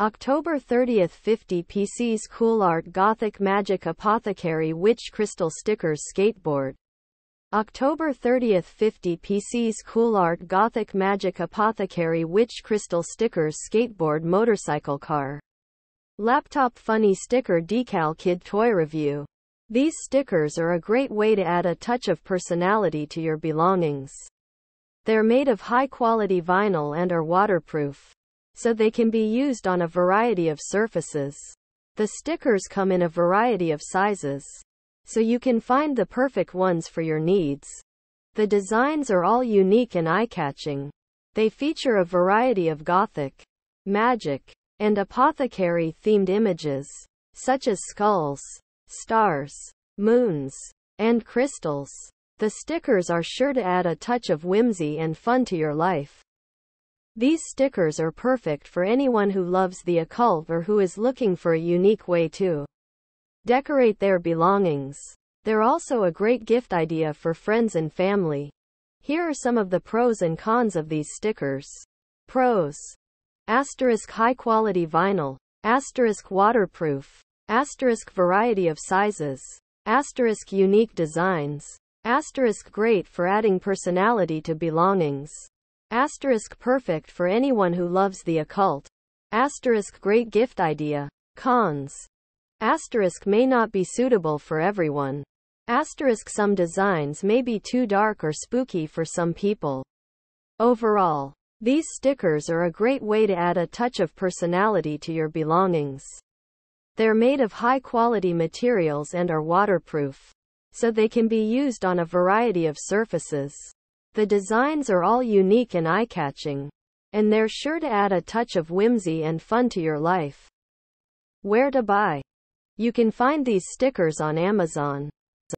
October 30th 50 PCs Cool Art Gothic Magic Apothecary Witch Crystal Stickers Skateboard. October 30th 50 PCs Cool Art Gothic Magic Apothecary Witch Crystal Stickers Skateboard Motorcycle Car. Laptop Funny Sticker Decal Kid Toy Review. These stickers are a great way to add a touch of personality to your belongings. They're made of high quality vinyl and are waterproof so they can be used on a variety of surfaces. The stickers come in a variety of sizes, so you can find the perfect ones for your needs. The designs are all unique and eye-catching. They feature a variety of gothic, magic, and apothecary themed images, such as skulls, stars, moons, and crystals. The stickers are sure to add a touch of whimsy and fun to your life. These stickers are perfect for anyone who loves the occult or who is looking for a unique way to decorate their belongings. They're also a great gift idea for friends and family. Here are some of the pros and cons of these stickers. Pros. Asterisk high quality vinyl. Asterisk waterproof. Asterisk variety of sizes. Asterisk unique designs. Asterisk great for adding personality to belongings. Asterisk perfect for anyone who loves the occult. Asterisk great gift idea. Cons. Asterisk may not be suitable for everyone. Asterisk some designs may be too dark or spooky for some people. Overall, these stickers are a great way to add a touch of personality to your belongings. They're made of high quality materials and are waterproof, so they can be used on a variety of surfaces. The designs are all unique and eye-catching, and they're sure to add a touch of whimsy and fun to your life. Where to buy? You can find these stickers on Amazon.